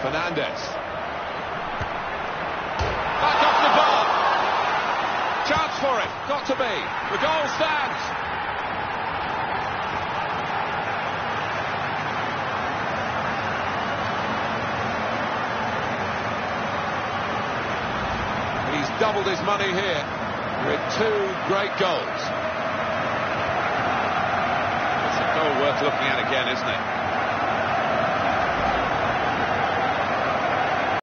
Fernandez. Back off the bar. Chance for it. Got to be. The goal stands. He's doubled his money here with two great goals. It's a goal worth looking at again, isn't it?